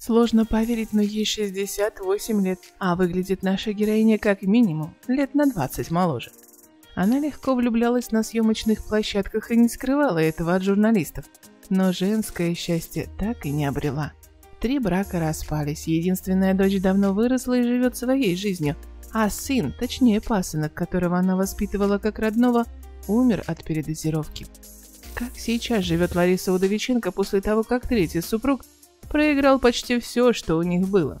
Сложно поверить, но ей 68 лет, а выглядит наша героиня как минимум лет на 20 моложе. Она легко влюблялась на съемочных площадках и не скрывала этого от журналистов. Но женское счастье так и не обрела. Три брака распались, единственная дочь давно выросла и живет своей жизнью, а сын, точнее пасынок, которого она воспитывала как родного, умер от передозировки. Как сейчас живет Лариса Удовиченко после того, как третий супруг проиграл почти все, что у них было.